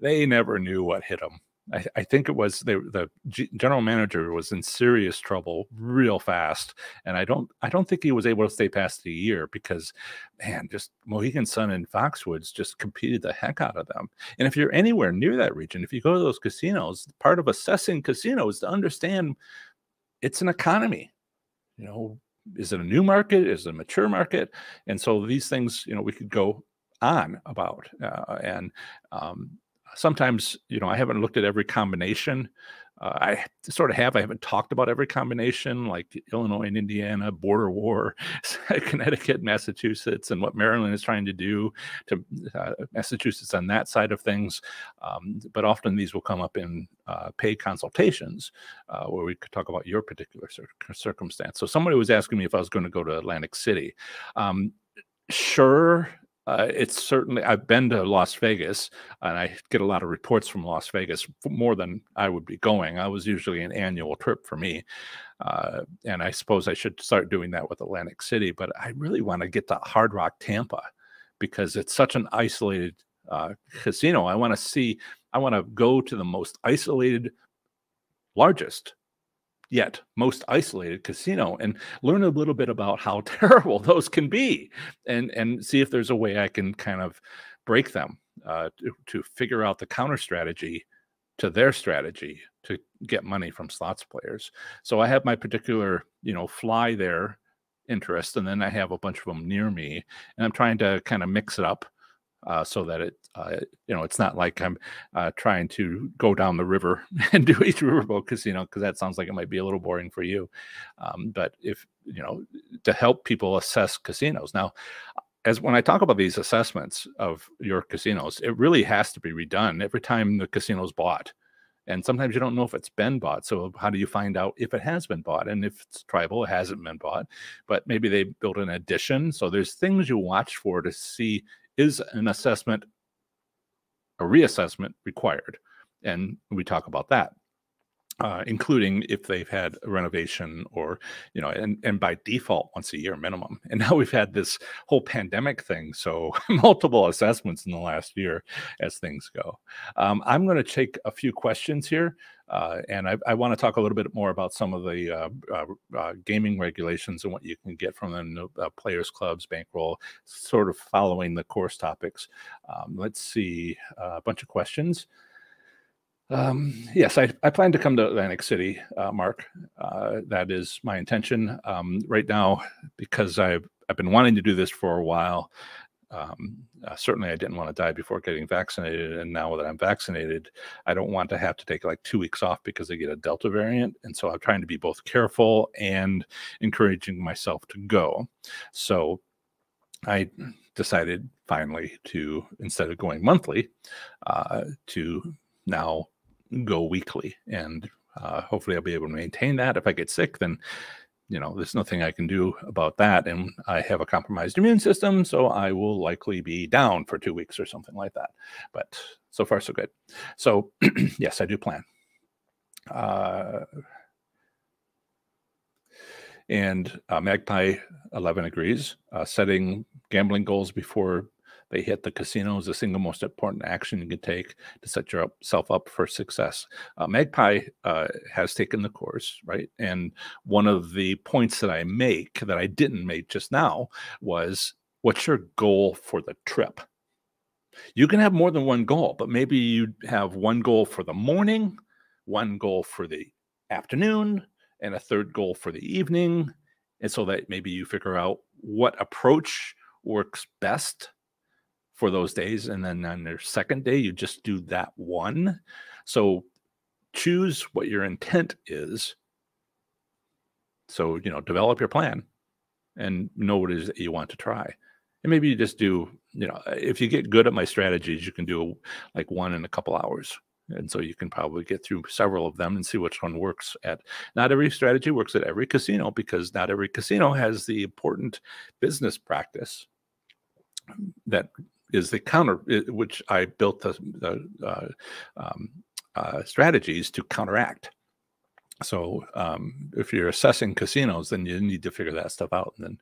they never knew what hit them. I, I, think it was the the G- general manager was in serious trouble real fast, and I don't I don't think he was able to stay past the year because, man, just Mohegan Sun and Foxwoods just competed the heck out of them. And if you're anywhere near that region, if you go to those casinos, part of assessing casinos to understand it's an economy. You know, is it a new market? Is it a mature market? And so these things, you know, we could go on about uh, and um, sometimes you know i haven't looked at every combination uh, i sort of have i haven't talked about every combination like illinois and indiana border war connecticut massachusetts and what maryland is trying to do to uh, massachusetts on that side of things um, but often these will come up in uh, paid consultations uh, where we could talk about your particular cir- circumstance. So somebody was asking me if i was going to go to atlantic city. Um, sure uh, it's certainly I've been to Las Vegas and I get a lot of reports from Las Vegas more than I would be going. I was usually an annual trip for me, uh, and I suppose I should start doing that with Atlantic City. But I really want to get to Hard Rock Tampa because it's such an isolated uh, casino. I want to see. I want to go to the most isolated, largest yet most isolated casino and learn a little bit about how terrible those can be and and see if there's a way i can kind of break them uh, to, to figure out the counter strategy to their strategy to get money from slots players. So i have my particular you know fly there interest and then i have a bunch of them near me and i'm trying to kind of mix it up uh, so that it, uh, you know, it's not like I'm uh, trying to go down the river and do each riverboat casino because that sounds like it might be a little boring for you. Um, but if you know, to help people assess casinos now, as when I talk about these assessments of your casinos, it really has to be redone every time the casino is bought. And sometimes you don't know if it's been bought. So how do you find out if it has been bought? And if it's tribal, it hasn't been bought, but maybe they built an addition. So there's things you watch for to see is an assessment, a reassessment required? And we talk about that. Uh, including if they've had a renovation or you know and and by default once a year minimum and now we've had this whole pandemic thing so multiple assessments in the last year as things go um, i'm going to take a few questions here uh, and I, I want to talk a little bit more about some of the uh, uh, uh gaming regulations and what you can get from them, uh, players clubs, bankroll, sort of following the course topics. Um, let's see a bunch of questions. Um, yes, I, I, plan to come to Atlantic City, Mark. that is my intention um, right now because I've I've been wanting to do this for a while um, uh, certainly I didn't want to die before getting vaccinated. And now that I'm vaccinated, I don't want to have to take like two weeks off because I get a Delta variant. And so I'm trying to be both careful and encouraging myself to go. So I decided finally to, instead of going monthly, uh, to now go weekly, and uh, hopefully I'll be able to maintain that. If I get sick, then you know there's nothing I can do about that, and I have a compromised immune system, so I will likely be down for two weeks or something like that. But so far so good. So yes, I do plan. Uh, and uh, Magpie 11 agrees. Uh, setting gambling goals before they hit the casino is the single most important action you can take to set yourself up for success. Uh, Magpie uh, has taken the course, right? And one of the points that I make that I didn't make just now was what's your goal for the trip? You can have more than one goal, but maybe you have one goal for the morning, one goal for the afternoon, and a third goal for the evening. And so that maybe you figure out what approach works best for those days. And then on your second day, you just do that one. So choose what your intent is. So, you know, develop your plan and know what it is that you want to try. And maybe you just do, you know, if you get good at my strategies, you can do like one in a couple hours and so you can probably get through several of them and see which one works at not every strategy works at every casino because not every casino has the important business practice that is the counter which i built the, the uh, um, uh, strategies to counteract so um, if you're assessing casinos then you need to figure that stuff out and then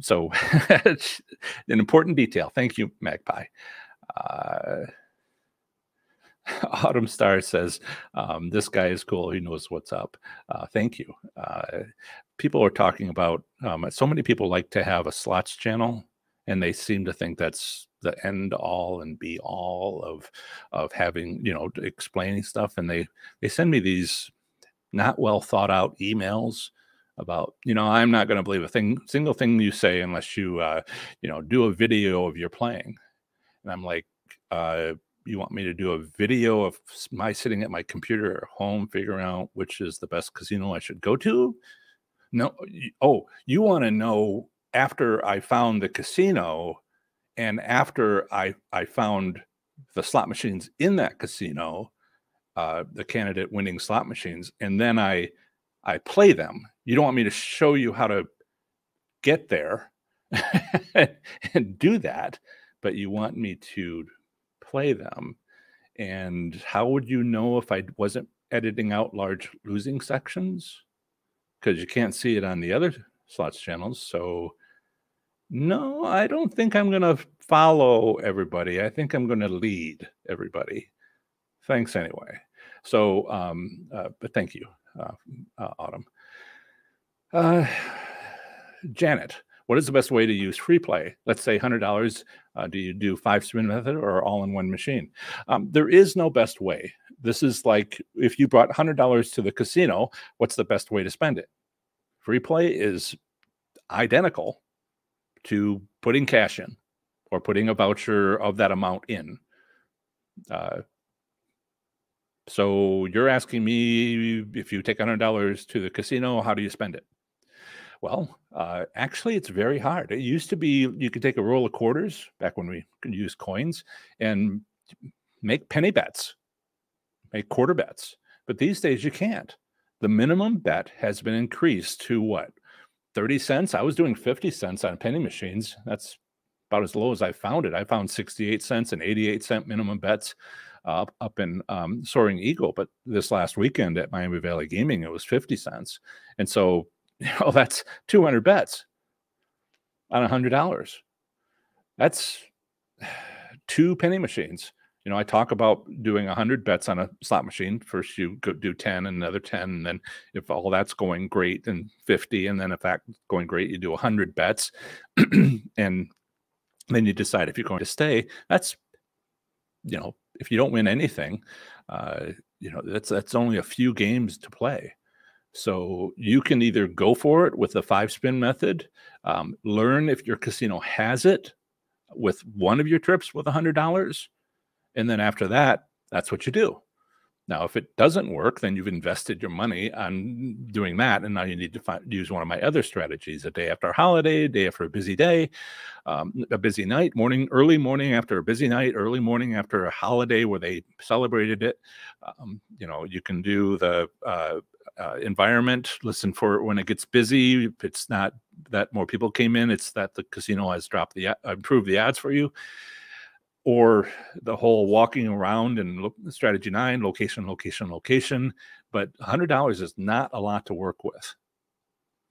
so an important detail thank you magpie uh, Autumn Star says, um, This guy is cool. He knows what's up. Uh, thank you. Uh, people are talking about, um, so many people like to have a slots channel, and they seem to think that's the end all and be all of of having you know explaining stuff and they they send me these not well thought out emails about you know i'm not going to believe a thing single thing you say unless you uh you know do a video of your playing and i'm like uh you want me to do a video of my sitting at my computer at home figuring out which is the best casino I should go to? No. Oh, you want to know after I found the casino and after I I found the slot machines in that casino, uh, the candidate winning slot machines, and then I I play them. You don't want me to show you how to get there and do that, but you want me to play them. And how would you know if I wasn't editing out large losing sections? Because you can't see it on the other slots channels. So, no, I don't think I'm going to follow everybody. I think I'm going to lead everybody. Thanks anyway. So, um, uh, but thank you, uh, uh, Autumn. Uh, Janet, what is the best way to use free play? Let's say $100. Uh, do you do five spin method or all in one machine? Um, there is no best way. This is like if you brought $100 to the casino, what's the best way to spend it? Free play is identical to putting cash in or putting a voucher of that amount in. Uh, so you're asking me if you take $100 to the casino, how do you spend it? Well, uh, actually, it's very hard. It used to be you could take a roll of quarters back when we could use coins and make penny bets, make quarter bets. But these days you can't. The minimum bet has been increased to what? 30 cents. I was doing 50 cents on penny machines. That's about as low as I found it. I found 68 cents and 88 cent minimum bets uh, up in um, Soaring Eagle. But this last weekend at Miami Valley Gaming, it was 50 cents. And so you know, that's 200 bets on $100. That's two penny machines. You know, I talk about doing 100 bets on a slot machine. First, you go do 10 and another 10. And then, if all that's going great, and 50. And then, if that's going great, you do 100 bets. and then you decide if you're going to stay. That's, you know, if you don't win anything, uh, you know, that's that's only a few games to play. So you can either go for it with the five spin method, um, learn if your casino has it with one of your trips with a hundred dollars, and then after that, that's what you do. Now, if it doesn't work, then you've invested your money on doing that, and now you need to find, use one of my other strategies: a day after a holiday, a day after a busy day, um, a busy night, morning, early morning after a busy night, early morning after a holiday where they celebrated it. Um, you know, you can do the uh, uh, environment. Listen for it when it gets busy. If it's not that more people came in, it's that the casino has dropped the uh, improved the ads for you or the whole walking around and look, strategy nine location location location but $100 is not a lot to work with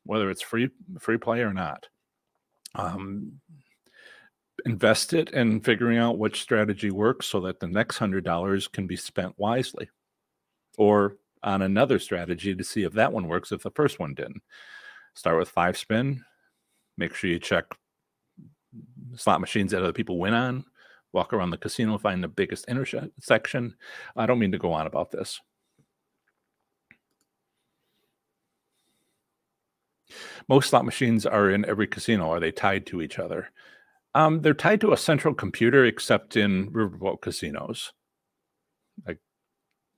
whether it's free free play or not. Um, invest it in figuring out which strategy works so that the next $100 can be spent wisely or on another strategy to see if that one works if the first one didn't. Start with five spin make sure you check slot machines that other people win on walk around the casino, find the biggest intersection. I don't mean to go on about this. Most slot machines are in every casino. Are they tied to each other? Um, they're tied to a central computer, except in riverboat casinos. Like,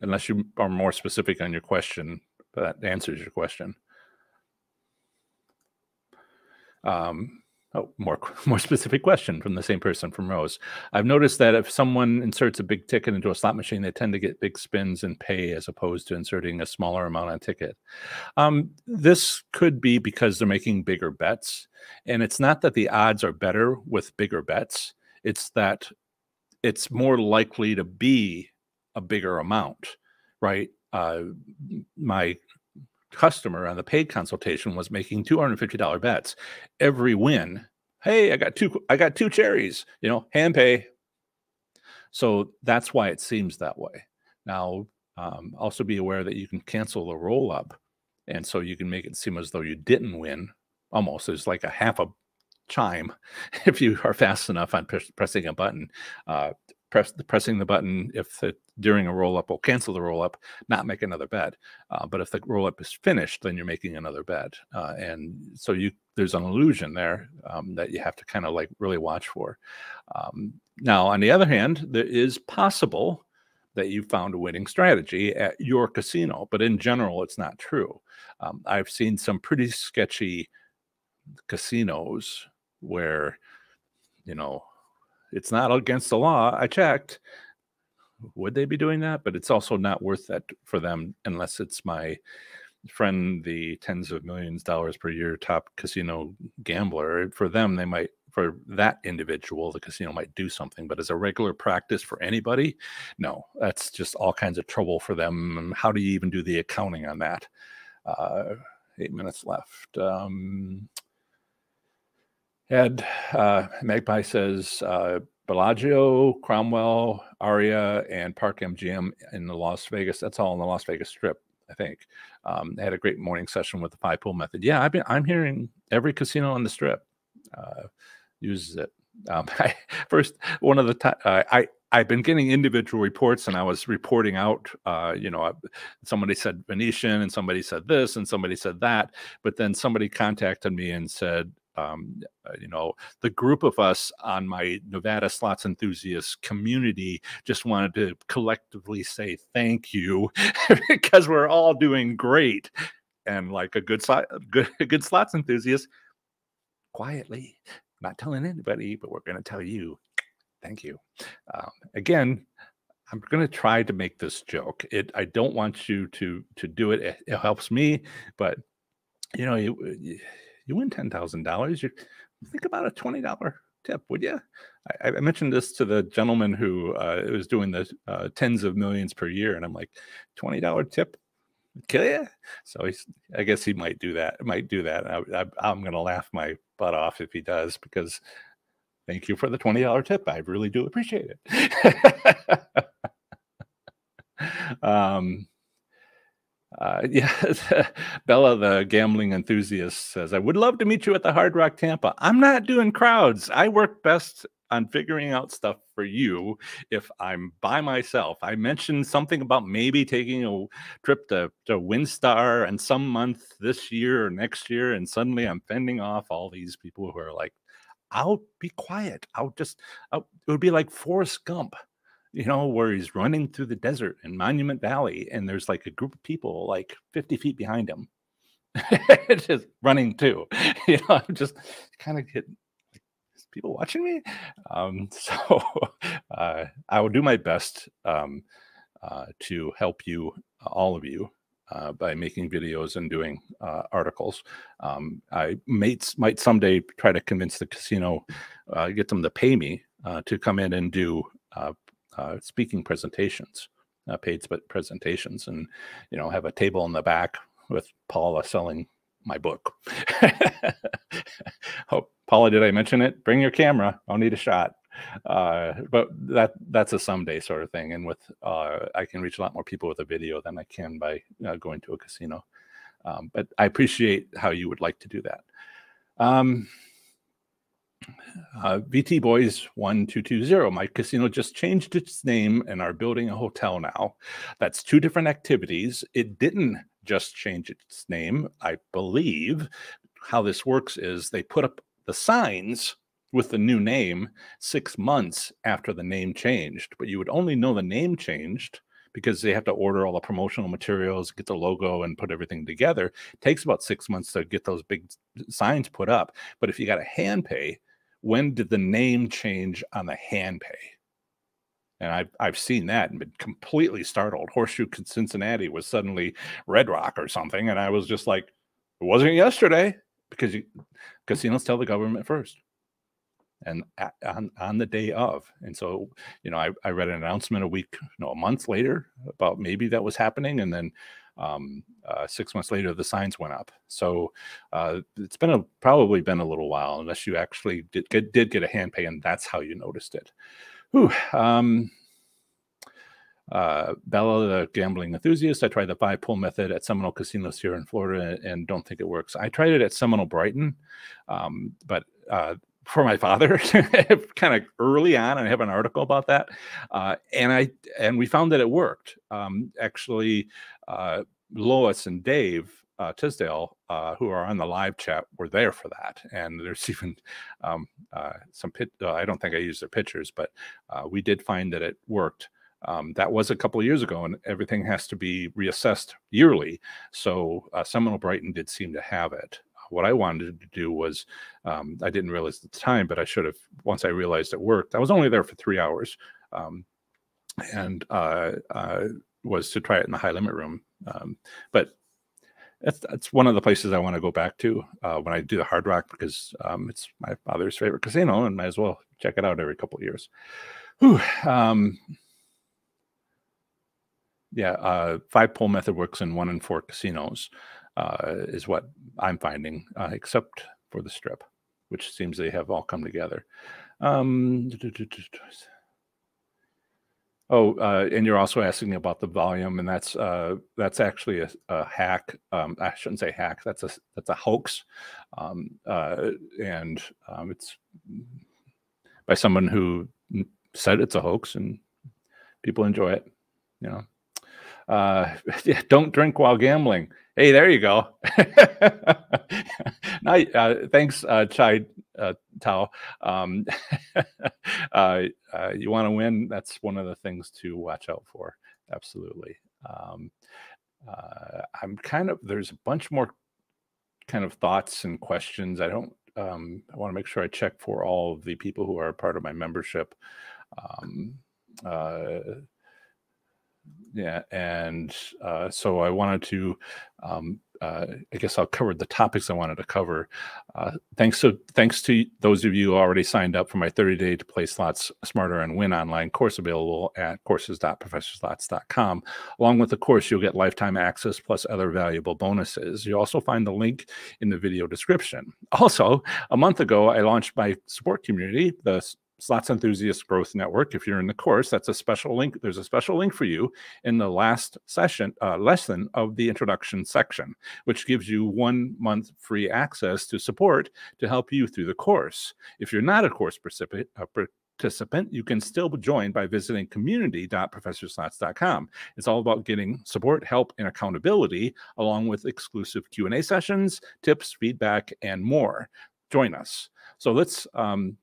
unless you are more specific on your question, that answers your question. Um, Oh, more more specific question from the same person from Rose. I've noticed that if someone inserts a big ticket into a slot machine, they tend to get big spins and pay as opposed to inserting a smaller amount on ticket. Um, this could be because they're making bigger bets, and it's not that the odds are better with bigger bets. It's that it's more likely to be a bigger amount, right? Uh, my customer on the paid consultation was making $250 bets every win. Hey i got two i got two cherries you know hand pay. So that's why it seems that way. Now um, also be aware that you can cancel the roll up and so you can make it seem as though you didn't win almost there's like a half a chime if you are fast enough on pressing a button. Uh, press pressing the button if it, during a roll up will cancel the roll up, not make another bet. Uh, but if the roll up is finished, then you're making another bet, uh, and so you there's an illusion there um, that you have to kind of like really watch for. Um, now, on the other hand, there is possible that you found a winning strategy at your casino, but in general, it's not true. Um, I've seen some pretty sketchy casinos where you know it's not against the law. I checked. Would they be doing that? But it's also not worth that for them unless it's my friend, the tens of millions dollars per year top casino gambler. For them, they might for that individual, the casino might do something, but as a regular practice for anybody, no, that's just all kinds of trouble for them. How do you even do the accounting on that? Uh, eight minutes left. Um, Ed uh, Magpie says uh, Bellagio, Cromwell, Aria, and Park MGM in the Las Vegas. That's all in the Las Vegas Strip, I think. Um, had a great morning session with the five pull method. Yeah, I've been. I'm hearing every casino on the Strip uh, uses it. Um, I, first, one of the time uh, I I've been getting individual reports, and I was reporting out. Uh, you know, somebody said Venetian, and somebody said this, and somebody said that. But then somebody contacted me and said, um, uh, you know, the group of us on my Nevada slots enthusiast community just wanted to collectively say thank you because we're all doing great. And like a good good, good slots enthusiast, quietly, not telling anybody, but we're going to tell you, thank you. Um, again, I'm going to try to make this joke. It. I don't want you to to do it. It, it helps me, but you know, you, you you win ten thousand dollars. You think about a twenty dollar tip, would you? I, I, mentioned this to the gentleman who uh, was doing the uh, tens of millions per year, and I'm like, twenty dollar tip, kill you. So he's, I guess he might do that. Might do that. I, I, I'm to laugh my butt off if he does because thank you for the twenty dollar tip. I really do appreciate it. um, uh, yeah, Bella, the gambling enthusiast, says, I would love to meet you at the Hard Rock Tampa. I'm not doing crowds. I work best on figuring out stuff for you if I'm by myself. I mentioned something about maybe taking a trip to, to WinStar and some month this year or next year, and suddenly I'm fending off all these people who are like, I'll be quiet. I'll just, I'll, it would be like Forrest Gump you know, where he's running through the desert in Monument Valley, and there's like a group of people like 50 feet behind him, just running too. You know, I'm just kind of get people watching me. Um, so uh, I will do my best um, uh, to help you, all of you, uh, by making videos and doing uh, articles. Um, I might might someday try to convince the casino, uh, get them to pay me uh, to come in and do uh, uh, speaking presentations, paid presentations, and you know have a table in the back with Paula selling my book. oh, Paula, did I mention it? Bring your camera. I'll need a shot uh, but that that's a someday sort of thing. And with uh, I can reach a lot more people with a video than I can by uh, going to a casino. Um, but I appreciate how you would like to do that. Um, uh, VT Boys 1220. My casino just changed its name and are building a hotel now. That's two different activities. It didn't just change its name, I believe. How this works is they put up the signs with the new name six months after the name changed, but you would only know the name changed because they have to order all the promotional materials, get the logo, and put everything together. It takes about six months to get those big signs put up. But if you got a hand pay, when did the name change on the hand pay? And I've, I've seen that and been completely startled. Horseshoe Cincinnati was suddenly Red Rock or something. And I was just like, it wasn't yesterday because you, casinos tell the government first and on, on the day of. And so, you know, I, I read an announcement a week, no, a month later about maybe that was happening. And then um, uh, six months later, the signs went up. So uh, it's been a, probably been a little while, unless you actually did get, did get a hand pay and that's how you noticed it. Whew, um, uh, Bella, the gambling enthusiast. I tried the five pull method at Seminole casinos here in Florida and don't think it works. I tried it at Seminole Brighton, um, but uh, for my father kind of early on and i have an article about that uh, and i and we found that it worked um, actually uh, lois and dave uh, tisdale uh, who are on the live chat were there for that and there's even um, uh, some pit uh, i don't think i used their pictures but we did find that it worked um, that was a couple of years ago, and everything has to be reassessed yearly. So Seminole Brighton did seem to have it. What I wanted to do was, um, I didn't realize at the time, but I should have once I realized it worked. I was only there for three hours, um, and uh, uh, was to try it in the high limit room. Um, but that's that's one of the places I want to go back to uh, when I do the Hard Rock because um, it's my father's favorite casino, and might as well check it out every couple of years. Whew, um, yeah, uh, five pull method works in one in four casinos uh, is what I'm finding, uh, except for the strip, which seems they have all come together. Um, oh, uh, and you're also asking about the volume, and that's uh, that's actually a, a hack. Um, I shouldn't say hack. That's a that's a hoax, um, uh, and um, it's by someone who said it's a hoax, and people enjoy it. You know, uh, yeah, don't drink while gambling. Hey, there you go. Uh, thanks, uh, Chai uh, Tao. Um, uh, uh, you want to win? That's one of the things to watch out for. Absolutely. Um, uh, I'm kind of there's a bunch more kind of thoughts and questions. I don't. Um, I want to make sure I check for all of the people who are part of my membership. Yeah, and uh, so I wanted to, um, uh, I guess I'll cover the topics I wanted to cover. Uh, thanks to thanks to those of you already signed up for my 30 day to play slots smarter and win online course available at courses.professorslots.com. Along with the course, you'll get lifetime access plus other valuable bonuses. You'll also find the link in the video description. Also, a month ago, I launched my support community, the Slots Enthusiast Growth Network. If you're in the course, that's a special link. There's a special link for you in the last session uh, lesson of the introduction section, which gives you one month free access to support to help you through the course. If you're not a course participant, uh, participant, you can still join by visiting community.professorslots.com. It's all about getting support, help, and accountability, along with exclusive Q&A sessions, tips, feedback, and more. Join us. So let's um,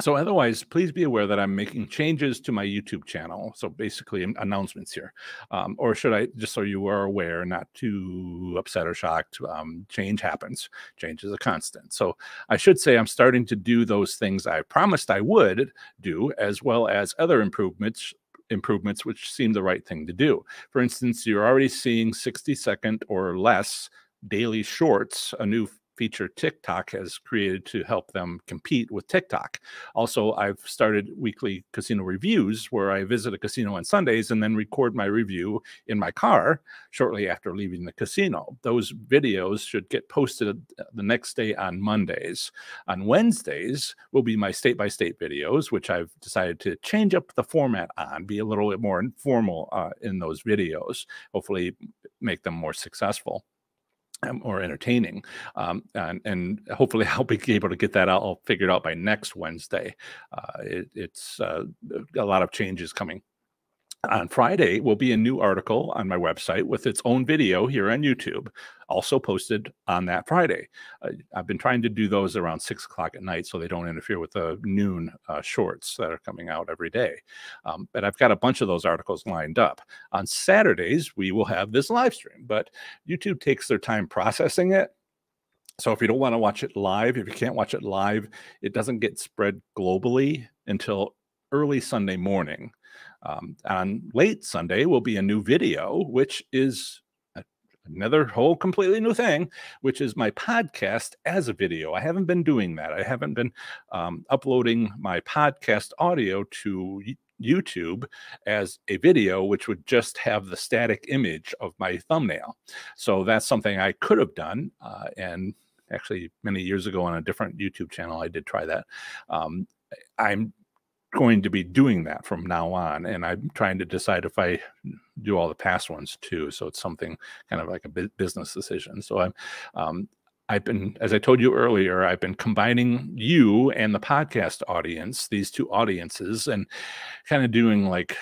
so otherwise please be aware that i'm making changes to my youtube channel. So basically announcements here. Um, or should i just so you are aware not too upset or shocked um, change happens. Change is a constant. So i should say i'm starting to do those things i promised i would do as well as other improvements improvements which seem the right thing to do. For instance you're already seeing 60 second or less daily shorts a new feature TikTok has created to help them compete with TikTok. Also, I've started weekly casino reviews where I visit a casino on Sundays and then record my review in my car shortly after leaving the casino. Those videos should get posted uh, the next day on Mondays. On Wednesdays will be my state by state videos, which I've decided to change up the format on, be a little bit more informal uh, in those videos, hopefully make them more successful. Um, or entertaining. Um, and, and, hopefully I'll be able to get that all figured out by next Wednesday. Uh, it, it's uh, a lot of changes coming on Friday will be a new article on my website with its own video here on YouTube, also posted on that Friday. Uh, I've been trying to do those around six o'clock at night so they don't interfere with the noon uh, shorts that are coming out every day. Um, but I've got a bunch of those articles lined up. On Saturdays, we will have this live stream, but YouTube takes their time processing it. So if you don't want to watch it live, if you can't watch it live, it doesn't get spread globally until early Sunday morning. Um, on late Sunday will be a new video, which is a, another whole completely new thing, which is my podcast as a video. I haven't been doing that. I haven't been um, uploading my podcast audio to YouTube as a video, which would just have the static image of my thumbnail. So that's something I could have done. Uh, and actually, many years ago on a different YouTube channel, I did try that. Um, I'm going to be doing that from now on. And I'm trying to decide if I do all the past ones too. So it's something kind of like a business decision. So I'm, um, I've been, as I told you earlier, I've been combining you and the podcast audience, these two audiences, and kind of doing like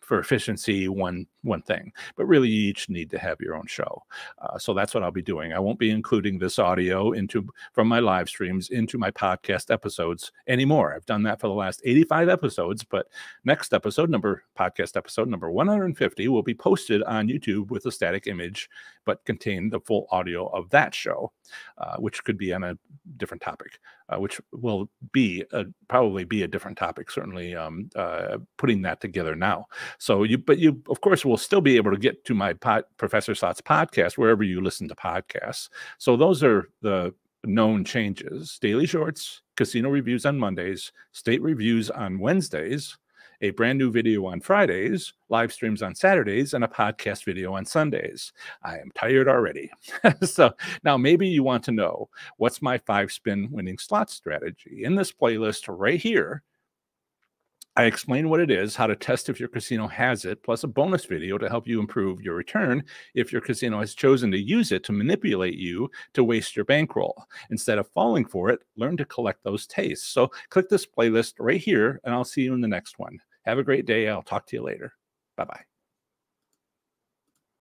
for efficiency one one thing but really you each need to have your own show uh, so that's what i'll be doing. I won't be including this audio into from my live streams into my podcast episodes anymore. I've done that for the last 85 episodes but next episode number podcast episode number 150 will be posted on youtube with a static image but contain the full audio of that show uh, which could be on a different topic uh, which will be a, probably be a different topic certainly um, uh, putting that together now. So you, but you, of course, will still be able to get to my pod, Professor Slots podcast wherever you listen to podcasts. So those are the known changes: daily shorts, casino reviews on Mondays, state reviews on Wednesdays, a brand new video on Fridays, live streams on Saturdays, and a podcast video on Sundays. I am tired already. so now maybe you want to know what's my five spin winning slot strategy. In this playlist right here, I explain what it is, how to test if your casino has it, plus a bonus video to help you improve your return if your casino has chosen to use it to manipulate you to waste your bankroll. Instead of falling for it, learn to collect those tastes. So click this playlist right here, and I'll see you in the next one. Have a great day. I'll talk to you later. Bye bye.